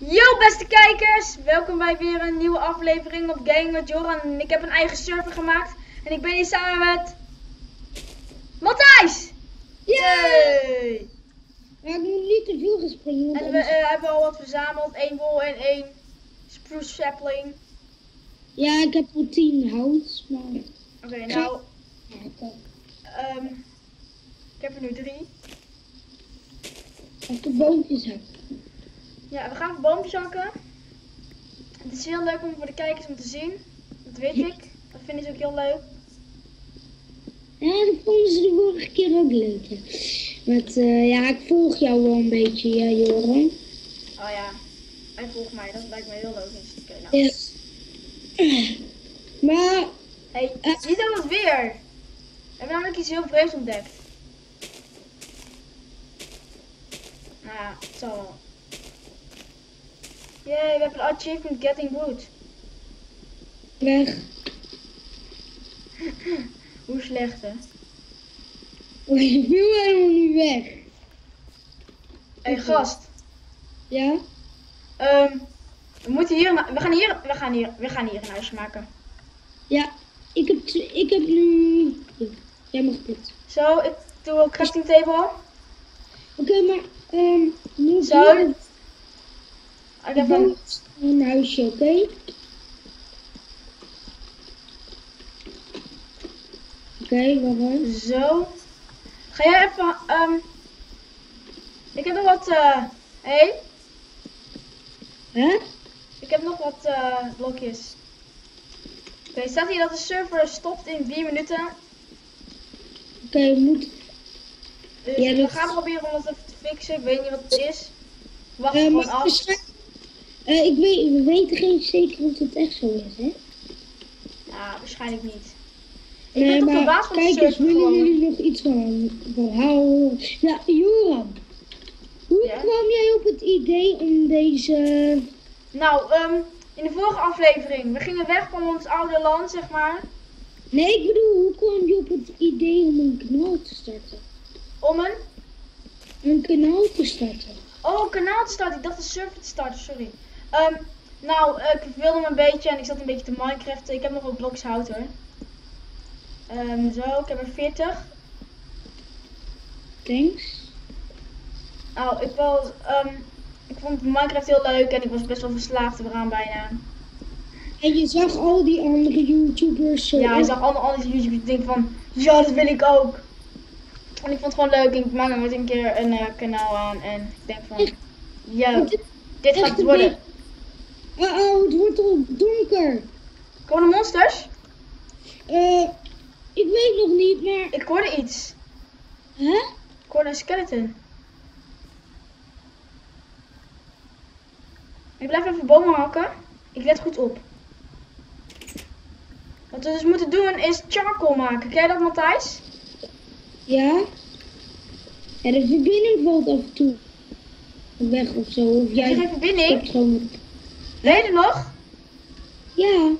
Yo beste kijkers, welkom bij weer een nieuwe aflevering op Gang met Joran. Ik heb een eigen server gemaakt en ik ben hier samen met Matthijs! Yay! Maar ik moet niet te veel want En we eh, hebben al wat verzameld, één wol en één spruce sapling. Ja, ik heb al tien hout, maar... Oké, nou, Ja, ehm, ik heb er nu drie. Als de boompjes heb. Ja, we gaan boompjes hakken. Het is heel leuk om voor de kijkers om te zien, dat weet ik. Dat vinden ze ook heel leuk. Ja, dat vonden ze de vorige keer ook leuk, ja. Met, eh, ja, ik volg jou wel een beetje, ja, Joran. Oh ja, hij volgt mij, dat lijkt me heel logisch. Oké, nou. Ja. Maar, Hey, zie dan het weer? We hebben namelijk iets heel vreemds ontdekt. Nou ja, het zal wel. Yay, we hebben de achievement Getting Wood. weg. Hoe slecht hè? Oh, je viel helemaal niet weg. Hey gast, Ja? ehm, we moeten hier, een- we gaan hier, we gaan hier, we gaan hier een huis maken. Ja, ik heb, ik heb nu... Jij mag dit. Zo, ik doe een crafting table. Oké, maar, ehm, nu Zo. Ik heb een, huisje, oké? Oké, even. zo. Ga jij even, ehm, ik heb nog wat, eh, hey, Hè? Ik heb nog wat eh, blokjes. Oké, staat hier dat de server stopt in 4 minuten. Oké, we moeten... Dus Ja, we gaan proberen om dat even te fixen. Ik weet niet wat het is. Wacht Eh, gewoon af. Eh, ik weet, we weten geen zeker of het echt zo is, hè? Ja, waarschijnlijk niet. Ik Nee, ben maar de kijk eens, willen jullie nog iets van verhaal? Ja, Joran. Hoe Ja? kwam jij op het idee om deze... Nou, ehm, in de vorige aflevering. We gingen weg van ons oude land, zeg maar. Nee, ik bedoel, hoe kwam je op het idee om een kanaal te starten? Om een, Een kanaal te starten? oh, een kanaal te starten. Ik dacht een server te starten, sorry. Ehm, nou, eh, ik verveelde me een beetje en ik zat een beetje te Minecraften. Ik heb nog wat blokjes hout hoor. Ehm, zo, ik heb er 40. Thanks. Nou, ik was, ehm, ik vond Minecraft heel leuk en ik was best wel verslaafd eraan bijna. En je zag al die andere YouTubers zo... Ja, ik zag allemaal andere YouTubers denken van, ja, dat wil ik ook. En ik vond het gewoon leuk en ik maak nooit een keer een eh, kanaal aan en ik denk van, ja, dit- dit gaat het worden. Oh, oh, het wordt al donker. Komen er monsters? Eh, ik weet nog niet, maar... Ik hoorde iets. Hè? Ik hoorde een skeleton. Ik blijf even bomen hakken. Ik let goed op. Wat we dus moeten doen is charcoal maken. Ken jij dat Matthijs? Ja? Ja, de verbinding valt af en toe weg of zo. Of jij je geen verbinding? Er nog? Ja.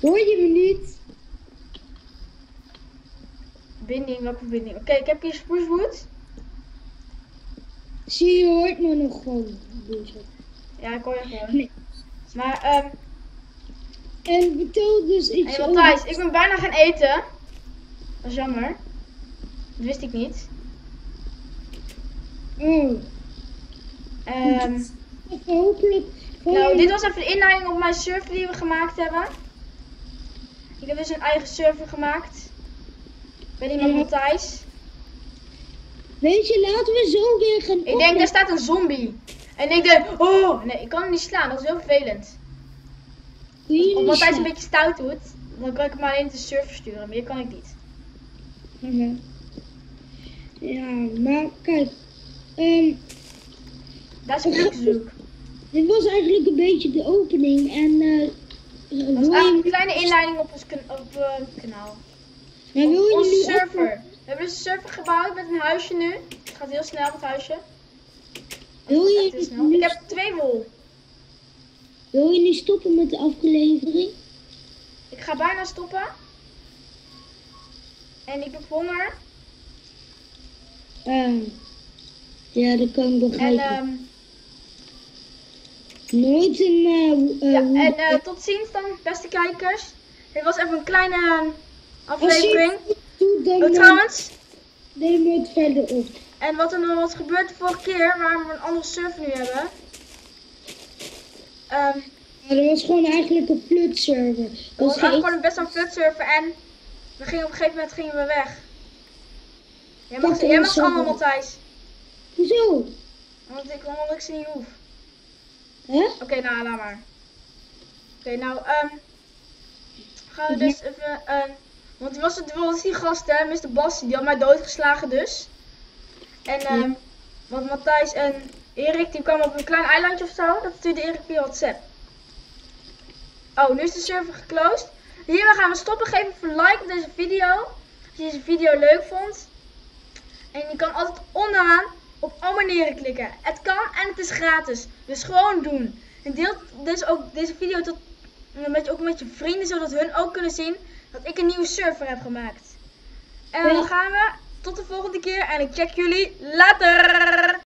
Hoor je me niet? Verbinding, welke verbinding? Oké, ik heb hier sprucewood. Zie je, hoort me nog gewoon. Ja, ik hoor je gewoon. Nee. Maar, ehm, En vertel dus iets hey Matthijs, ik ben bijna gaan eten. Dat is jammer. Dat wist ik niet. Ehm, hopelijk... nou, dit was even de inleiding op mijn server die we gemaakt hebben. Ik heb dus een eigen server gemaakt. Ben iemand Mhm. Matthijs. Weet je, laten we zo weer gaan Ik denk, daar staat een zombie. En ik denk, oh, nee, ik kan hem niet slaan. Dat is heel vervelend. Omdat hij een beetje stout doet, dan kan ik hem alleen de server sturen. Meer kan ik niet. Mhm. Ja, maar kijk. ehm, Daar is een zoek. Dit was eigenlijk een beetje de opening. En eh Dat eigenlijk een kleine inleiding op ons op, eh, kanaal. maar wil je Onze server. We hebben dus een server gebouwd met een huisje nu. Het gaat heel snel, het huisje. Wil je snel. Ik heb twee wol. Wil je nu stoppen met de aflevering? Ik ga bijna stoppen. En ik heb honger. Ah, ja, dat kan ik En begrijpen. Nooit een... eh, eh, Ja, en eh, tot ziens dan, beste kijkers. Dit was even een kleine aflevering. Doe Oh, trouwens, neem het verder op. en wat er nog was gebeurd de vorige keer, waar we een andere server nu hebben. Ja, dat was gewoon eigenlijk een flut server. Dat was was eigenlijk geen... gewoon een best wel flut server en we gingen op een gegeven moment gingen we weg. Jij mag, jij mag allemaal. Matthijs. Hoezo? Want ik, ik ze niet hoef. Hè? Oké, nou, laat maar. Oké, nou, ehm gaan we dus even, ehm want die was, het was die gast, hè, Mr. Bassi, die had mij doodgeslagen dus. En, ehm want Matthijs en Erik, die kwamen op een klein eilandje of zo, dat stuurde Erik via WhatsApp. Oh, nu is de server geclosed. Hiermee gaan we stoppen. Geef even een like op deze video. Als je deze video leuk vond. En je kan altijd onderaan op abonneren klikken. Het kan en het is gratis. Dus gewoon doen. En deel deze, ook, deze video tot, met, ook met je vrienden, zodat hun ook kunnen zien dat ik een nieuwe server heb gemaakt. En dan gaan we tot de volgende keer en ik check jullie later.